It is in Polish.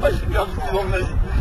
con Ale con